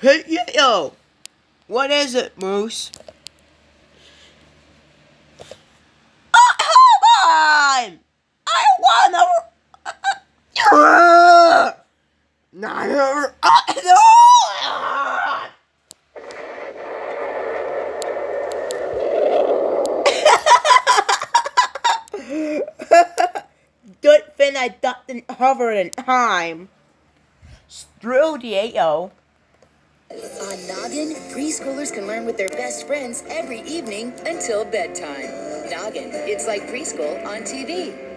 Hey, yo! What is it, Moose? Oh, come on! I wanna... Not her... No! Good thing I didn't hover in time. Screw Diego. Uh, on Noggin, preschoolers can learn with their best friends every evening until bedtime. Noggin, it's like preschool on TV.